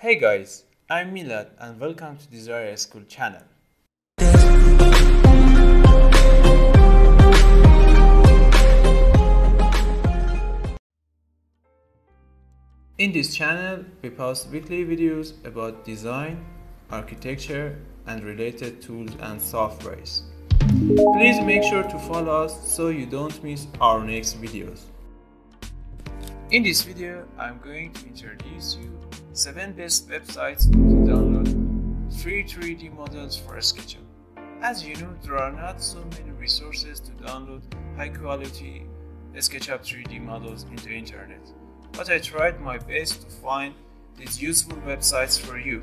Hey guys, I'm Milad and welcome to Desire School channel. In this channel, we post weekly videos about design, architecture, and related tools and softwares. Please make sure to follow us so you don't miss our next videos. In this video, I'm going to introduce you 7 best websites to download free 3D models for SketchUp. As you know, there are not so many resources to download high quality SketchUp 3D models in the internet, but I tried my best to find these useful websites for you.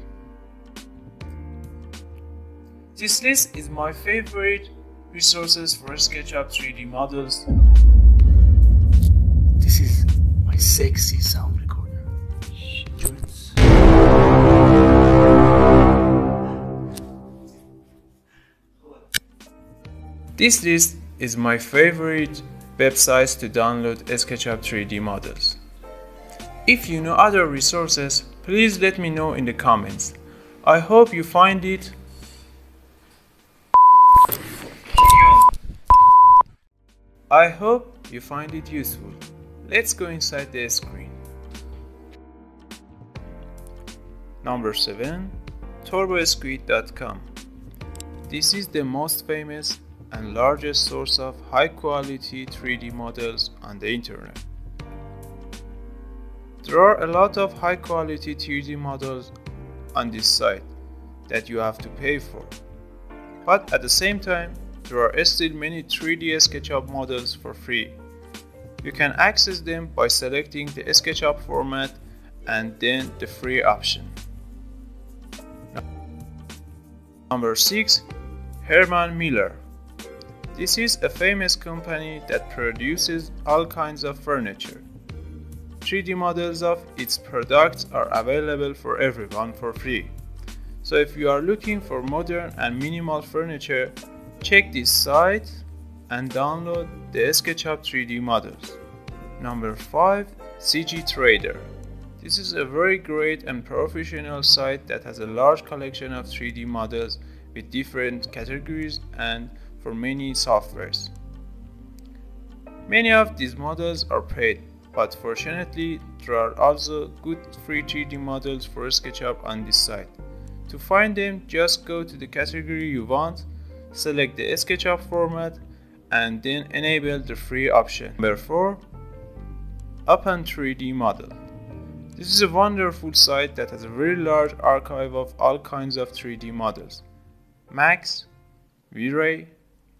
This list is my favorite resources for SketchUp 3D models. My sexy sound recorder. This list is my favorite websites to download SketchUp 3D models. If you know other resources, please let me know in the comments. I hope you find it I hope you find it useful. Let's go inside the screen. Number 7 TurboSquid.com This is the most famous and largest source of high quality 3D models on the internet. There are a lot of high quality 3D models on this site that you have to pay for. But at the same time, there are still many 3D SketchUp models for free. You can access them by selecting the SketchUp format and then the free option. Number 6. Herman Miller This is a famous company that produces all kinds of furniture. 3D models of its products are available for everyone for free. So if you are looking for modern and minimal furniture, check this site and download the SketchUp 3D models. Number 5. CG Trader This is a very great and professional site that has a large collection of 3D models with different categories and for many softwares. Many of these models are paid, but fortunately there are also good free 3D models for SketchUp on this site. To find them, just go to the category you want, select the SketchUp format, and then enable the free option. Number 4. Open 3D Model This is a wonderful site that has a very large archive of all kinds of 3D models. Max, V-Ray,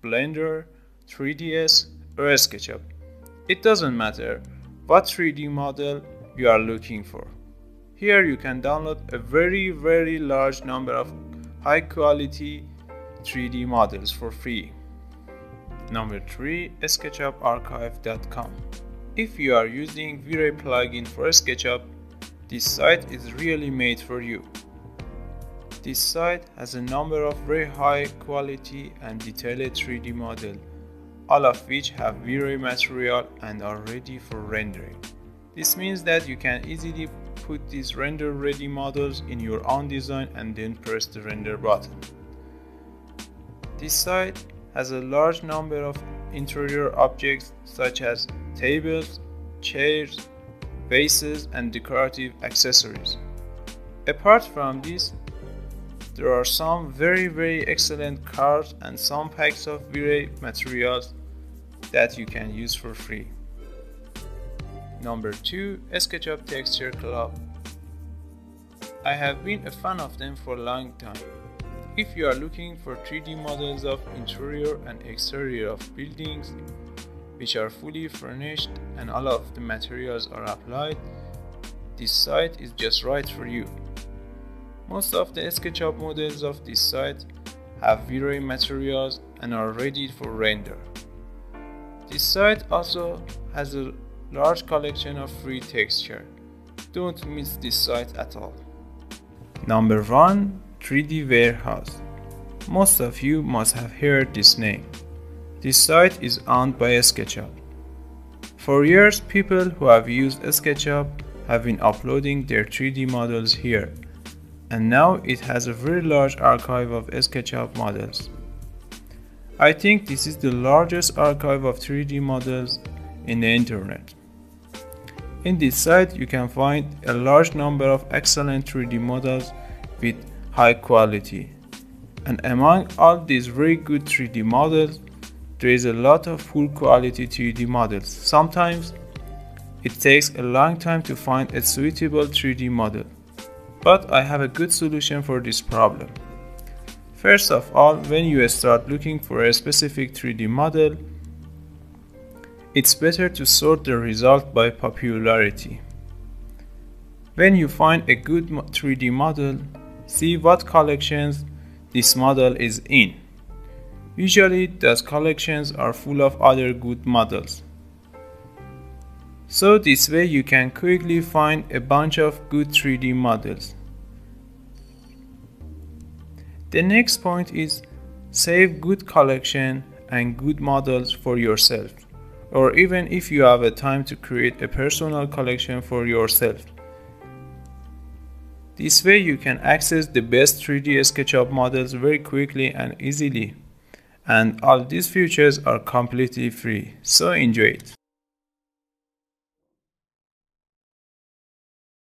Blender, 3ds, or SketchUp. It doesn't matter what 3D model you are looking for. Here you can download a very very large number of high quality 3D models for free. Number 3. SketchUpArchive.com If you are using V-Ray plugin for SketchUp, this site is really made for you. This site has a number of very high quality and detailed 3D models, all of which have V-Ray material and are ready for rendering. This means that you can easily put these render ready models in your own design and then press the render button. This site has a large number of interior objects such as tables, chairs, vases, and decorative accessories. Apart from this, there are some very very excellent cards and some packs of V-Ray materials that you can use for free. Number 2. SketchUp Texture Club I have been a fan of them for a long time. If you are looking for 3D models of interior and exterior of buildings which are fully furnished and all of the materials are applied, this site is just right for you. Most of the SketchUp models of this site have V-Ray materials and are ready for render. This site also has a large collection of free texture. Don't miss this site at all. Number 1 3D Warehouse. Most of you must have heard this name. This site is owned by SketchUp. For years, people who have used SketchUp have been uploading their 3D models here and now it has a very large archive of SketchUp models. I think this is the largest archive of 3D models in the internet. In this site you can find a large number of excellent 3D models with high quality. And among all these very good 3D models, there is a lot of poor quality 3D models. Sometimes it takes a long time to find a suitable 3D model. But I have a good solution for this problem. First of all, when you start looking for a specific 3D model, it's better to sort the result by popularity. When you find a good 3D model, see what collections this model is in. Usually those collections are full of other good models. So this way you can quickly find a bunch of good 3D models. The next point is save good collection and good models for yourself or even if you have a time to create a personal collection for yourself. This way you can access the best 3D SketchUp models very quickly and easily. And all these features are completely free, so enjoy it.